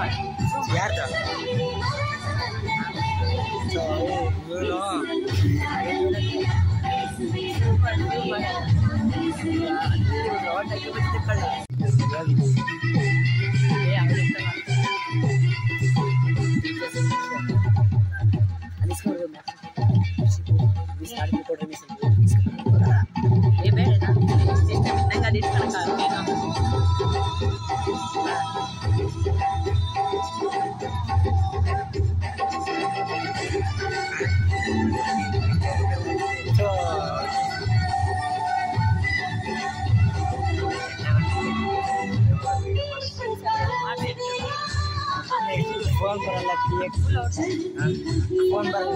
Cierto. Chau, no. ये bed है ना Juan para la PX. Ah. Juan para